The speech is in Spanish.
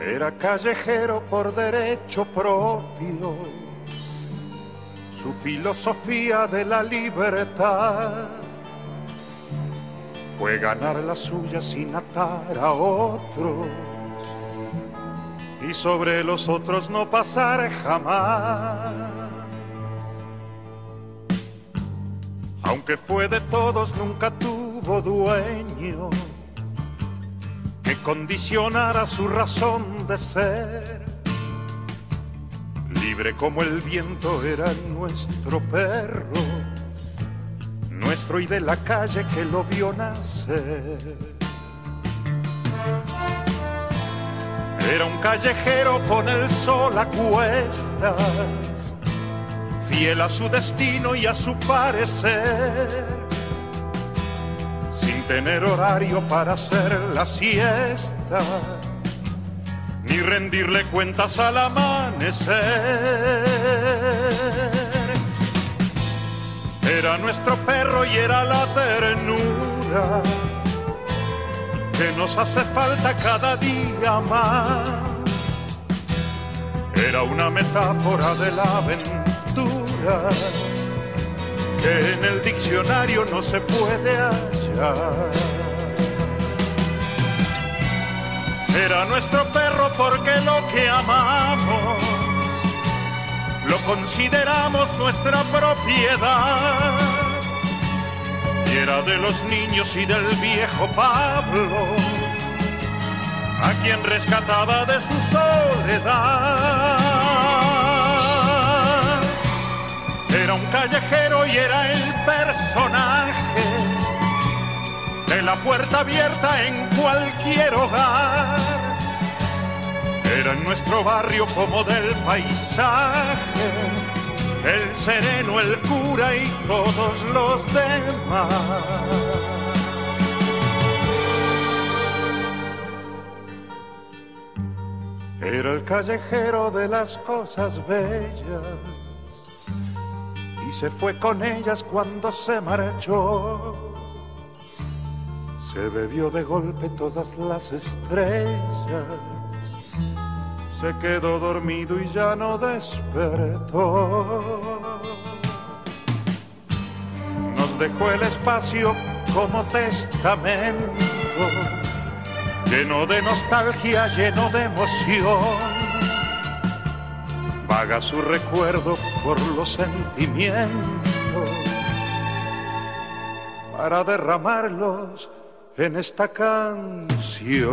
Era callejero por derecho propio, su filosofía de la libertad fue ganar la suya sin atar a otros. Y sobre los otros no pasar jamás. Aunque fue de todos, nunca tuvo dueño condicionara su razón de ser. Libre como el viento era nuestro perro, nuestro y de la calle que lo vio nacer. Era un callejero con el sol a cuestas, fiel a su destino y a su parecer, tener horario para hacer la siesta, ni rendirle cuentas al amanecer. Era nuestro perro y era la ternura que nos hace falta cada día más. Era una metáfora de la aventura que en el diccionario no se puede Era nuestro perro porque lo que amamos lo consideramos nuestra propiedad y era de los niños y del viejo Pablo, a quien rescataba de su soledad. Era un callejero la puerta abierta en cualquier hogar. Era en nuestro barrio como del paisaje el sereno, el cura y todos los demás. Era el callejero de las cosas bellas y se fue con ellas cuando se marchó. Se bebió de golpe todas las estrellas se quedó dormido y ya no despertó. Nos dejó el espacio como testamento, lleno de nostalgia, lleno de emoción. Vaga su recuerdo por los sentimientos para derramarlos en esta canción.